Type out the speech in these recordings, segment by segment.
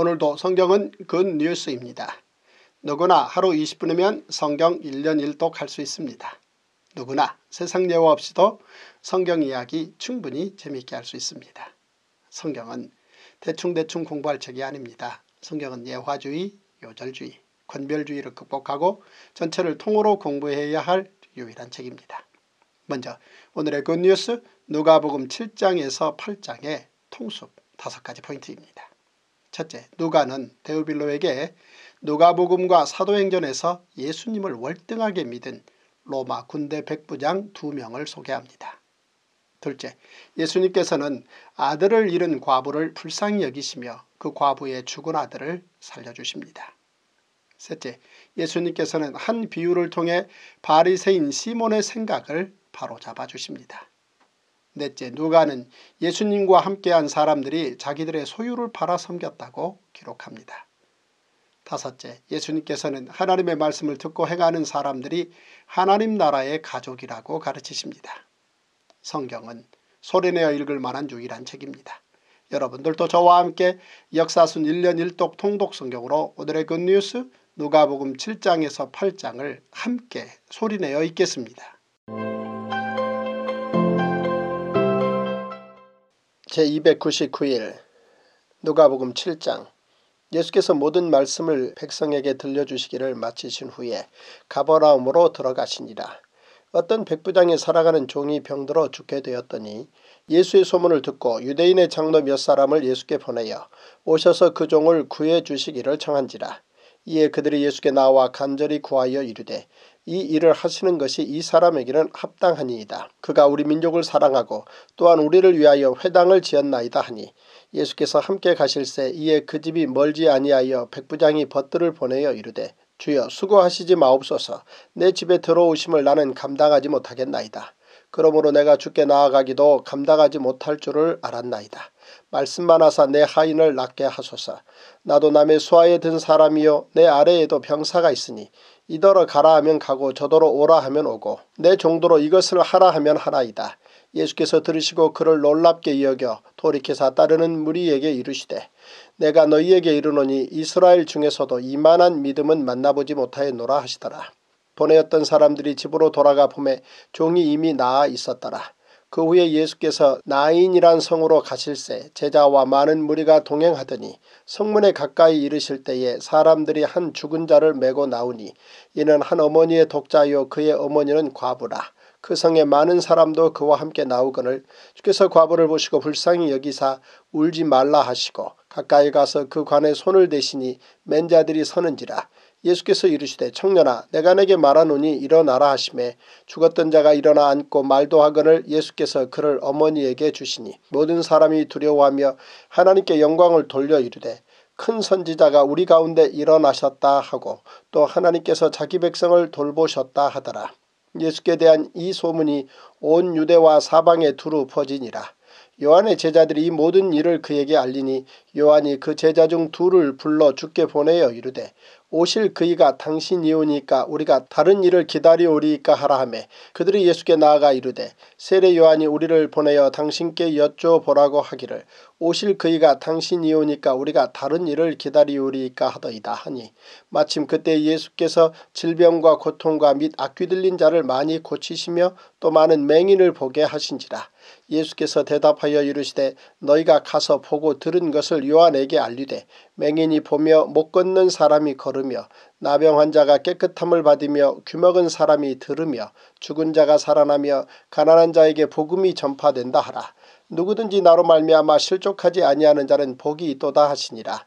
오늘도 성경은 굿뉴스입니다. 누구나 하루 20분이면 성경 1년 1독 할 수 있습니다. 누구나 세상 예화 없이도 성경 이야기 충분히 재미있게 할 수 있습니다. 성경은 대충대충 공부할 책이 아닙니다. 성경은 예화주의, 요절주의, 권별주의를 극복하고 전체를 통으로 공부해야 할 유일한 책입니다. 먼저 오늘의 굿뉴스 누가복음 7장에서 8장의 통습 다섯 가지 포인트입니다. 첫째, 누가는 데오빌로에게 누가복음과 사도행전에서 예수님을 월등하게 믿은 로마 군대 백부장 두 명을 소개합니다. 둘째, 예수님께서는 아들을 잃은 과부를 불쌍히 여기시며 그 과부의 죽은 아들을 살려주십니다. 셋째, 예수님께서는 한 비유를 통해 바리새인 시몬의 생각을 바로잡아 주십니다. 넷째, 누가는 예수님과 함께한 사람들이 자기들의 소유를 팔아 섬겼다고 기록합니다. 다섯째, 예수님께서는 하나님의 말씀을 듣고 행하는 사람들이 하나님 나라의 가족이라고 가르치십니다. 성경은 소리내어 읽을 만한 유일한 책입니다. 여러분들도 저와 함께 역사순 1년 1독 통독 성경으로 오늘의 굿뉴스 누가복음 7장에서 8장을 함께 소리내어 읽겠습니다. 제299일 누가복음 7장 예수께서 모든 말씀을 백성에게 들려주시기를 마치신 후에 가버나움으로 들어가시니라. 어떤 백부장에 살아가는 종이 병들어 죽게 되었더니 예수의 소문을 듣고 유대인의 장로 몇 사람을 예수께 보내어 오셔서 그 종을 구해 주시기를 청한지라. 이에 그들이 예수께 나와 간절히 구하여 이르되 이 일을 하시는 것이 이 사람에게는 합당하니이다. 그가 우리 민족을 사랑하고 또한 우리를 위하여 회당을 지었나이다 하니 예수께서 함께 가실새 이에 그 집이 멀지 아니하여 백부장이 벗들을 보내어 이르되 주여 수고하시지 마옵소서 내 집에 들어오심을 나는 감당하지 못하겠나이다. 그러므로 내가 죽게 나아가기도 감당하지 못할 줄을 알았나이다. 말씀만 하사 내 하인을 낫게 하소서. 나도 남의 수하에 든 사람이요 내 아래에도 병사가 있으니 이더러 가라 하면 가고 저더러 오라 하면 오고 내 정도로 이것을 하라 하면 하나이다. 예수께서 들으시고 그를 놀랍게 여겨 돌이켜서 따르는 무리에게 이르시되 내가 너희에게 이르노니 이스라엘 중에서도 이만한 믿음은 만나보지 못하였노라 하시더라. 보내었던 사람들이 집으로 돌아가 보매 종이 이미 나아 있었더라. 그 후에 예수께서 나인이란 성으로 가실새 제자와 많은 무리가 동행하더니 성문에 가까이 이르실 때에 사람들이 한 죽은 자를 메고 나오니 이는 한 어머니의 독자요 그의 어머니는 과부라. 그 성에 많은 사람도 그와 함께 나오거늘 주께서 과부를 보시고 불쌍히 여기사 울지 말라 하시고 가까이 가서 그 관에 손을 대시니 맨자들이 서는지라 예수께서 이르시되 청년아 내가 내게 말하노니 일어나라 하심에 죽었던 자가 일어나 앉고 말도 하거늘 예수께서 그를 어머니에게 주시니 모든 사람이 두려워하며 하나님께 영광을 돌려 이르되 큰 선지자가 우리 가운데 일어나셨다 하고 또 하나님께서 자기 백성을 돌보셨다 하더라. 예수께 대한 이 소문이 온 유대와 사방에 두루 퍼지니라. 요한의 제자들이 이 모든 일을 그에게 알리니 요한이 그 제자 중 둘을 불러 죽게 보내어 이르되 오실 그이가 당신이오니까 우리가 다른 일을 기다리오리까 하라 하매 그들이 예수께 나아가 이르되 세례 요한이 우리를 보내어 당신께 여쭤보라고 하기를 오실 그이가 당신이오니까 우리가 다른 일을 기다리오리까 하더이다 하니 마침 그때 예수께서 질병과 고통과 및 악귀 들린 자를 많이 고치시며 또 많은 맹인을 보게 하신지라 예수께서 대답하여 이르시되 너희가 가서 보고 들은 것을 요한에게 알리되 맹인이 보며 못 걷는 사람이 걸으며 나병 환자가 깨끗함을 받으며 귀먹은 사람이 들으며 죽은 자가 살아나며 가난한 자에게 복음이 전파된다 하라. 누구든지 나로 말미암아 실족하지 아니하는 자는 복이 있도다 하시니라.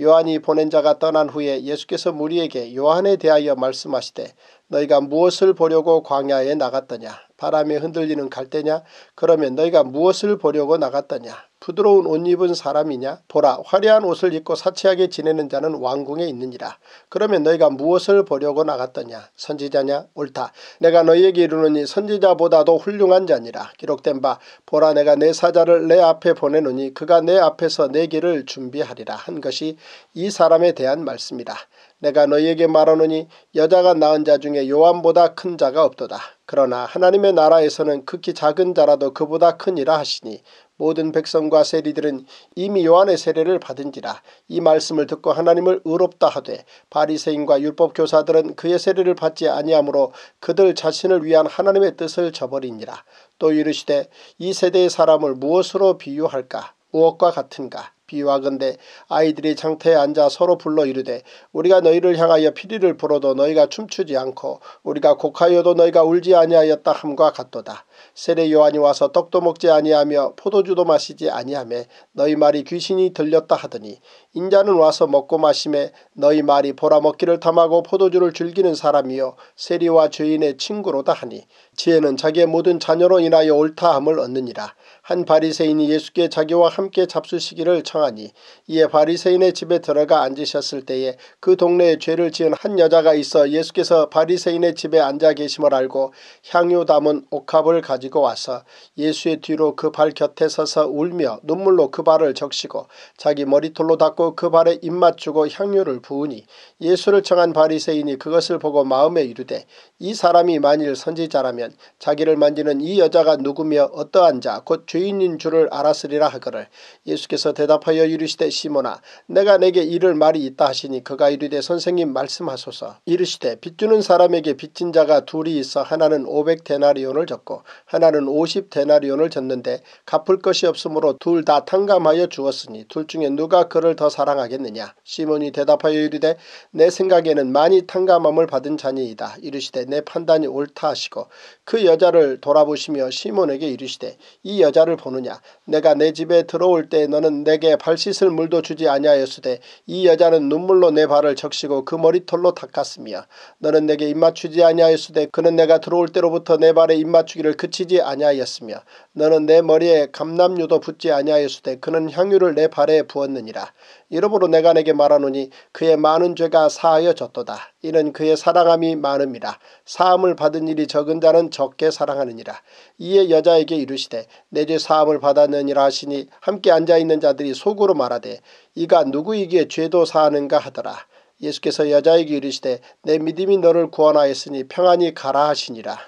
요한이 보낸 자가 떠난 후에 예수께서 무리에게 요한에 대하여 말씀하시되 너희가 무엇을 보려고 광야에 나갔더냐 바람에 흔들리는 갈대냐 그러면 너희가 무엇을 보려고 나갔더냐 부드러운 옷 입은 사람이냐? 보라 화려한 옷을 입고 사치하게 지내는 자는 왕궁에 있느니라. 그러면 너희가 무엇을 보려고 나갔더냐? 선지자냐? 옳다. 내가 너희에게 이르노니 선지자보다도 훌륭한 자니라. 기록된 바 보라 내가 내 사자를 내 앞에 보내노니 그가 내 앞에서 내 길을 준비하리라. 한 것이 이 사람에 대한 말씀이다 내가 너희에게 말하노니 여자가 낳은 자 중에 요한보다 큰 자가 없도다 그러나 하나님의 나라에서는 극히 작은 자라도 그보다 크니라 하시니 모든 백성과 세리들은 이미 요한의 세례를 받은지라 이 말씀을 듣고 하나님을 의롭다 하되 바리새인과 율법교사들은 그의 세례를 받지 아니하므로 그들 자신을 위한 하나님의 뜻을 저버리니라. 또 이르시되 이 세대의 사람을 무엇으로 비유할까? 무엇과 같은가 비유하건대 아이들이 장터에 앉아 서로 불러 이르되 우리가 너희를 향하여 피리를 불어도 너희가 춤추지 않고 우리가 곡하여도 너희가 울지 아니하였다 함과 같도다. 세례 요한이 와서 떡도 먹지 아니하며 포도주도 마시지 아니하며 너희 말이 귀신이 들렸다 하더니 인자는 와서 먹고 마심에 너희 말이 보라 먹기를 탐하고 포도주를 즐기는 사람이요 세리와 죄인의 친구로다 하니 지혜는 자기의 모든 자녀로 인하여 옳다함을 얻느니라. 한 바리새인이 예수께 자기와 함께 잡수시기를 청하니 이에 바리새인의 집에 들어가 앉으셨을 때에 그 동네에 죄를 지은 한 여자가 있어 예수께서 바리새인의 집에 앉아 계심을 알고 향유 담은 옥합을 가지고 와서 예수의 뒤로 그 발 곁에 서서 울며 눈물로 그 발을 적시고 자기 머리털로 닦고 그 발에 입 맞추고 향유를 부으니 예수를 청한 바리새인이 그것을 보고 마음에 이르되 이 사람이 만일 선지자라면 자기를 만지는 이 여자가 누구며 어떠한 자 곧 죄인인 줄을 알았으리라 하거를 예수께서 대답하여 이르시되 시모나 내가 내게 이를 말이 있다 하시니 그가 이르되 선생님 말씀하소서. 이르시되 빚주는 사람에게 빚진 자가 둘이 있어 하나는 500데나리온을 졌고 하나는 50데나리온을 졌는데 갚을 것이 없으므로 둘 다 탕감하여 주었으니 둘 중에 누가 그를 더 사랑하겠느냐? 시몬이 대답하여 이르되 내 생각에는 많이 탕감함을 받은 자니이다. 이르시되 내 판단이 옳다 하시고 그 여자를 돌아보시며 시몬에게 이르시되 이 여자를 보느냐? 내가 내 집에 들어올 때 너는 내게 발 씻을 물도 주지 아니하였으되 이 여자는 눈물로 내 발을 적시고 그 머리털로 닦았으며 너는 내게 입맞추지 아니하였으되 그는 내가 들어올 때로부터 내 발에 입맞추기를 그치지 아니하였으며 너는 내 머리에 감남유도 붓지 아니하였으되 그는 향유를 내 발에 부었느니라 이러므로 내가 내게 말하노니 그의 많은 죄가 사하여졌도다. 이는 그의 사랑함이 많음이라. 사함을 받은 일이 적은 자는 적게 사랑하느니라. 이에 여자에게 이르시되 내 죄 사함을 받았느니라 하시니 함께 앉아있는 자들이 속으로 말하되 이가 누구이기에 죄도 사하는가 하더라. 예수께서 여자에게 이르시되 내 믿음이 너를 구원하였으니 평안히 가라 하시니라.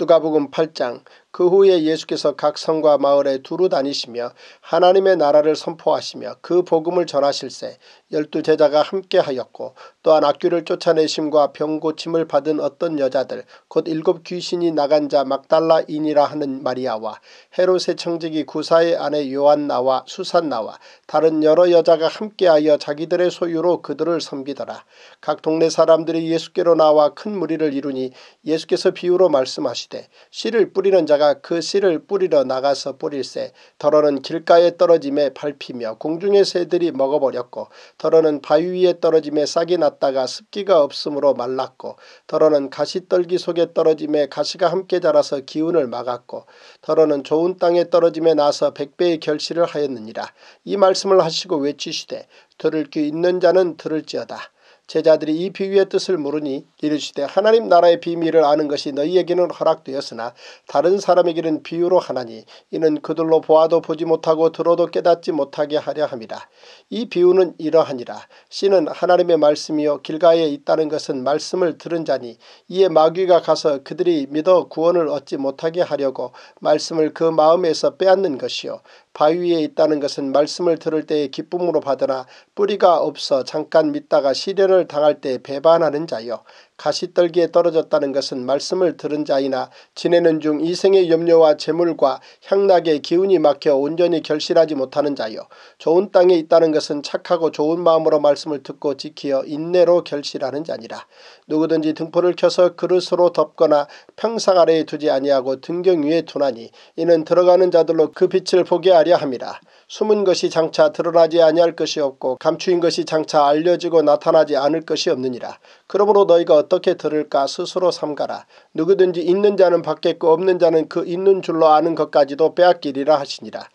누가복음 8장 그 후에 예수께서 각 성과 마을에 두루 다니시며 하나님의 나라를 선포하시며 그 복음을 전하실세 열두 제자가 함께하였고 또한 악귀를 쫓아내심과 병 고침을 받은 어떤 여자들 곧 일곱 귀신이 나간 자 막달라인이라 하는 마리아와 헤롯의 청지기 구사의 아내 요한나와 수산나와 다른 여러 여자가 함께하여 자기들의 소유로 그들을 섬기더라. 각 동네 사람들이 예수께로 나와 큰 무리를 이루니 예수께서 비유로 말씀하시되 씨를 뿌리는 자가 그 씨를 뿌리러 나가서 뿌릴새 더러는 길가에 떨어짐에 밟히며 공중의 새들이 먹어버렸고 더러는 바위 위에 떨어짐에 싹이 났다가 습기가 없으므로 말랐고 더러는 가시떨기 속에 떨어짐에 가시가 함께 자라서 기운을 막았고 더러는 좋은 땅에 떨어짐에 나서 백배의 결실을 하였느니라. 이 말씀을 하시고 외치시되 들을 귀 있는 자는 들을지어다. 제자들이 이 비유의 뜻을 모르니 이르시되 하나님 나라의 비밀을 아는 것이 너희에게는 허락되었으나 다른 사람에게는 비유로 하나니 이는 그들로 보아도 보지 못하고 들어도 깨닫지 못하게 하려 함이라. 이 비유는 이러하니라. 씨는 하나님의 말씀이요 길가에 있다는 것은 말씀을 들은 자니 이에 마귀가 가서 그들이 믿어 구원을 얻지 못하게 하려고 말씀을 그 마음에서 빼앗는 것이요 바위에 있다는 것은 말씀을 들을 때에 기쁨으로 받으나 뿌리가 없어 잠깐 믿다가 시련을 당할 때 배반하는 자요 가시떨기에 떨어졌다는 것은 말씀을 들은 자이나 지내는 중 이생의 염려와 재물과 향락의 기운이 막혀 온전히 결실하지 못하는 자요 좋은 땅에 있다는 것은 착하고 좋은 마음으로 말씀을 듣고 지키어 인내로 결실하는 자니라. 누구든지 등불을 켜서 그릇으로 덮거나 평상 아래에 두지 아니하고 등경 위에 두나니 이는 들어가는 자들로 그 빛을 보게 하려 함이라 숨은 것이 장차 드러나지 아니할 것이 없고 감추인 것이 장차 알려지고 나타나지 않을 것이 없느니라. 그러므로 너희가 어떻게 들을까 스스로 삼가라. 누구든지 있는 자는 받겠고 없는 자는 그 있는 줄로 아는 것까지도 빼앗기리라 하시니라.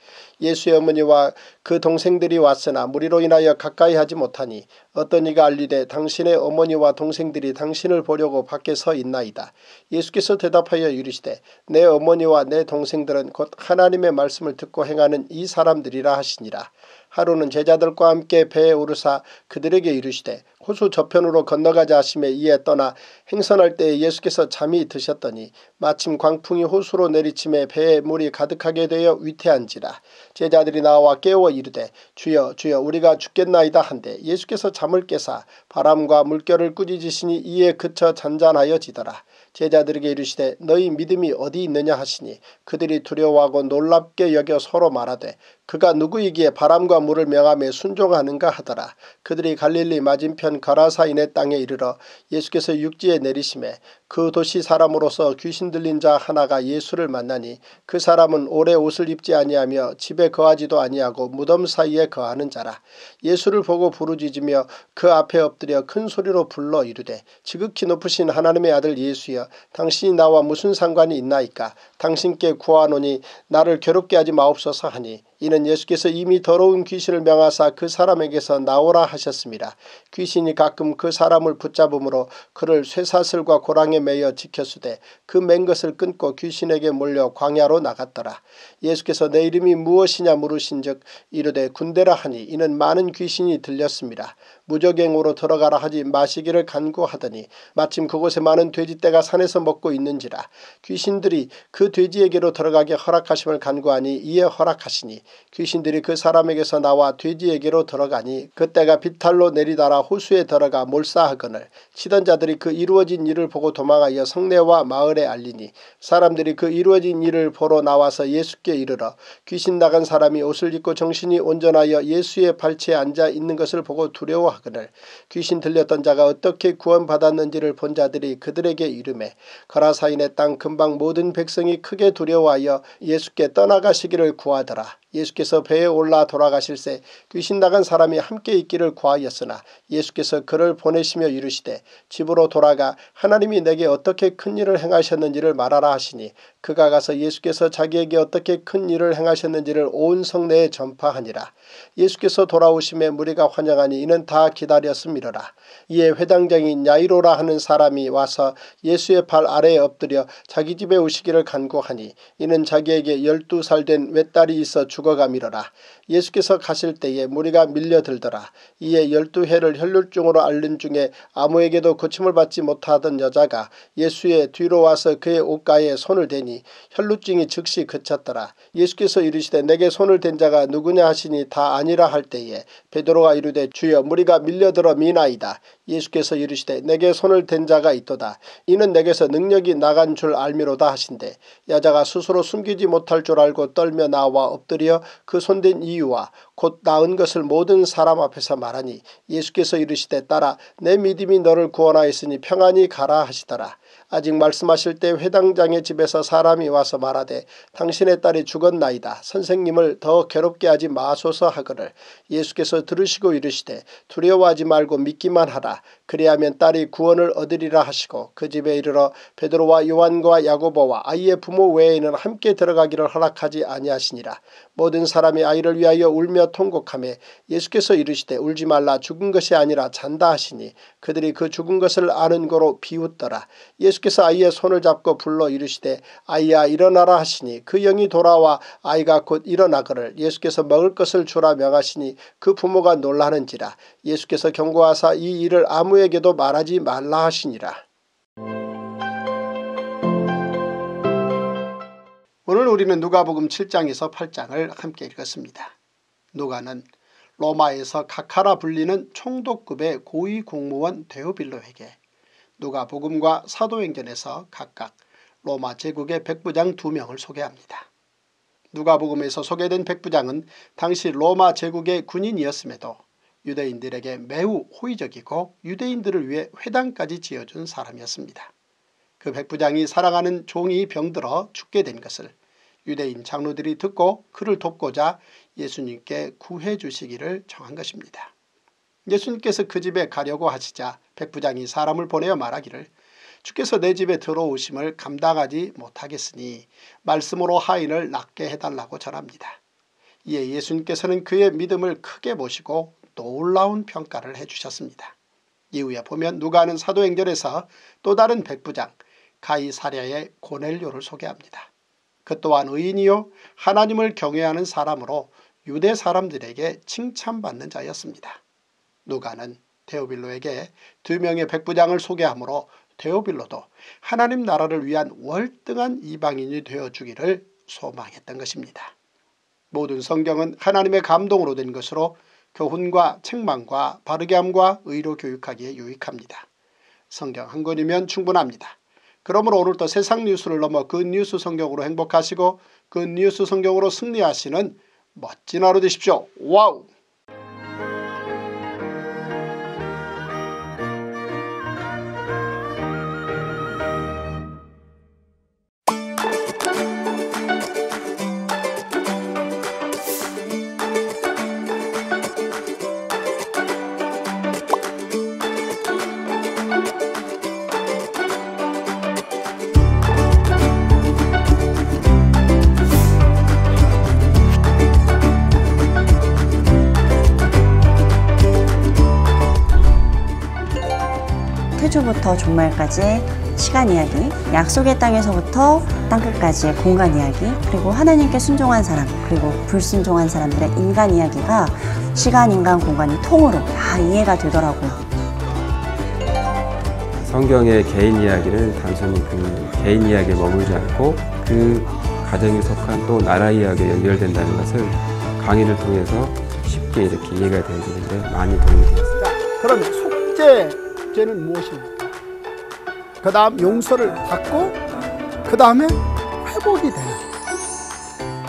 예수의 어머니와 그 동생들이 왔으나 무리로 인하여 가까이 하지 못하니 어떤 이가 알리되 당신의 어머니와 동생들이 당신을 보려고 밖에 서 있나이다. 예수께서 대답하여 이르시되 내 어머니와 내 동생들은 곧 하나님의 말씀을 듣고 행하는 이 사람들이라 하시니라. 하루는 제자들과 함께 배에 오르사 그들에게 이르시되 호수 저편으로 건너가자 하심에 이에 떠나 행선할 때에 예수께서 잠이 드셨더니 마침 광풍이 호수로 내리침에 배에 물이 가득하게 되어 위태한지라 제자들이 나와 깨워 이르되 주여 주여 우리가 죽겠나이다 한데 예수께서 잠을 깨사 바람과 물결을 꾸짖으시니 이에 그쳐 잔잔하여 지더라 제자들에게 이르시되 너희 믿음이 어디 있느냐 하시니 그들이 두려워하고 놀랍게 여겨 서로 말하되 그가 누구이기에 바람과 물을 명함에 순종하는가 하더라. 그들이 갈릴리 맞은편 가라사인의 땅에 이르러 예수께서 육지에 내리심에 그 도시 사람으로서 귀신 들린 자 하나가 예수를 만나니 그 사람은 오래 옷을 입지 아니하며 집에 거하지도 아니하고 무덤 사이에 거하는 자라. 예수를 보고 부르짖으며 그 앞에 엎드려 큰 소리로 불러 이르되 지극히 높으신 하나님의 아들 예수여 당신이 나와 무슨 상관이 있나이까 당신께 구하노니 나를 괴롭게 하지 마옵소서 하니 이는 예수께서 이미 더러운 귀신을 명하사 그 사람에게서 나오라 하셨습니다. 귀신이 가끔 그 사람을 붙잡음으로 그를 쇠사슬과 고랑에 매여 지켰으되 그 맨 것을 끊고 귀신에게 몰려 광야로 나갔더라. 예수께서 내 이름이 무엇이냐 물으신 즉 이르되 군대라 하니 이는 많은 귀신이 들렸습니다. 무적행으로 들어가라 하지 마시기를 간구하더니 마침 그곳에 많은 돼지떼가 산에서 먹고 있는지라 귀신들이 그 돼지에게로 들어가게 허락하심을 간구하니 이에 허락하시니 귀신들이 그 사람에게서 나와 돼지에게로 들어가니 그때가 비탈로 내리다라 호수에 들어가 몰사하거늘 치던 자들이 그 이루어진 일을 보고 도망하여 성내와 마을에 알리니 사람들이 그 이루어진 일을 보러 나와서 예수께 이르러 귀신 나간 사람이 옷을 입고 정신이 온전하여 예수의 발치에 앉아 있는 것을 보고 두려워 하거늘 귀신 들렸던 자가 어떻게 구원받았는지를 본 자들이 그들에게 이름해 가라사인의 땅 근방 모든 백성이 크게 두려워하여 예수께 떠나가시기를 구하더라. 예수께서 배에 올라 돌아가실새 귀신 나간 사람이 함께 있기를 구하였으나 예수께서 그를 보내시며 이르시되 집으로 돌아가 하나님이 내게 어떻게 큰 일을 행하셨는지를 말하라 하시니 그가 가서 예수께서 자기에게 어떻게 큰 일을 행하셨는지를 온 성내에 전파하니라. 예수께서 돌아오심에 무리가 환영하니 이는 다 기다렸음이러라. 이에 회당장인 야이로라 하는 사람이 와서 예수의 발 아래에 엎드려 자기 집에 오시기를 간구하니 이는 자기에게 열두 살 된 외딸이 있어 죽어가미러라. 예수께서 가실 때에 무리가 밀려들더라. 이에 열두 해를 혈류증으로 앓는 중에 아무에게도 고침을 받지 못하던 여자가 예수의 뒤로 와서 그의 옷가에 손을 대니 혈루증이 즉시 그쳤더라. 예수께서 이르시되 내게 손을 댄 자가 누구냐 하시니 다 아니라 할 때에 베드로가 이르되 주여 무리가 밀려들어 미나이다. 예수께서 이르시되 내게 손을 댄 자가 있도다. 이는 내게서 능력이 나간 줄 알미로다 하신대 여자가 스스로 숨기지 못할 줄 알고 떨며 나와 엎드려 그 손댄 이유와 곧 나은 것을 모든 사람 앞에서 말하니 예수께서 이르시되 따라 내 믿음이 너를 구원하였으니 평안히 가라 하시더라. 아직 말씀하실 때 회당장의 집에서 사람이 와서 말하되 당신의 딸이 죽었나이다. 선생님을 더 괴롭게 하지 마소서 하거늘 예수께서 들으시고 이르시되 두려워하지 말고 믿기만 하라. 그리하면 딸이 구원을 얻으리라 하시고 그 집에 이르러 베드로와 요한과 야고보와 아이의 부모 외에는 함께 들어가기를 허락하지 아니하시니라. 모든 사람이 아이를 위하여 울며 통곡하며 예수께서 이르시되 울지 말라 죽은 것이 아니라 잔다 하시니 그들이 그 죽은 것을 아는 거로 비웃더라. 예수 께서 아이의 손을 잡고 불러 이르시되 아이야 일어나라 하시니 그 영이 돌아와 아이가 곧 일어나거를 예수께서 먹을 것을 주라 명하시니 그 부모가 놀라는지라. 예수께서 경고하사 이 일을 아무에게도 말하지 말라 하시니라. 오늘 우리는 누가복음 7장에서 8장을 함께 읽었습니다. 누가는 로마에서 카카라 불리는 총독급의 고위 공무원 데오빌로에게 누가복음과 사도행전에서 각각 로마 제국의 백부장 두명을 소개합니다. 누가복음에서 소개된 백부장은 당시 로마 제국의 군인이었음에도 유대인들에게 매우 호의적이고 유대인들을 위해 회당까지 지어준 사람이었습니다. 그 백부장이 사랑하는 종이 병들어 죽게 된 것을 유대인 장로들이 듣고 그를 돕고자 예수님께 구해 주시기를 청한 것입니다. 예수님께서 그 집에 가려고 하시자 백부장이 사람을 보내어 말하기를 주께서 내 집에 들어오심을 감당하지 못하겠으니 말씀으로 하인을 낫게 해달라고 전합니다. 이에 예수님께서는 그의 믿음을 크게 보시고 놀라운 평가를 해주셨습니다. 이후에 보면 누가는 사도행전에서 또 다른 백부장 가이사랴의 고넬료를 소개합니다. 그 또한 의인이요 하나님을 경외하는 사람으로 유대 사람들에게 칭찬받는 자였습니다. 누가는 데오빌로에게 두 명의 백부장을 소개하므로 데오빌로도 하나님 나라를 위한 월등한 이방인이 되어주기를 소망했던 것입니다. 모든 성경은 하나님의 감동으로 된 것으로 교훈과 책망과 바르게함과 의로 교육하기에 유익합니다. 성경 한 권이면 충분합니다. 그러므로 오늘도 세상 뉴스를 넘어 Good News 성경으로 행복하시고 Good News 성경으로 승리하시는 멋진 하루 되십시오. 와우! 종말까지의 시간 이야기, 약속의 땅에서부터 땅끝까지의 공간 이야기, 그리고 하나님께 순종한 사람, 그리고 불순종한 사람들의 인간 이야기가 시간, 인간, 공간이 통으로 다 이해가 되더라고요. 성경의 개인 이야기는 단순히 그 개인 이야기에 머물지 않고 그 가정에 속한 또 나라 이야기에 연결된다는 것을 강의를 통해서 쉽게 이렇게 이해가 되어지는데 많이 도움이 되었습니다. 자, 그러면 속죄죄는 무엇입니까? 그 다음 용서를 받고 그 다음에 회복이 되는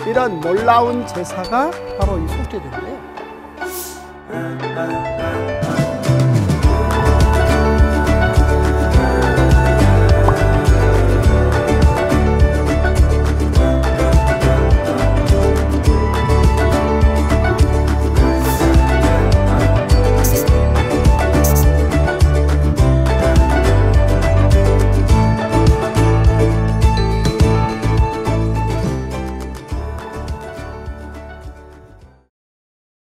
이런 놀라운 제사가 바로 이 속죄제인데요.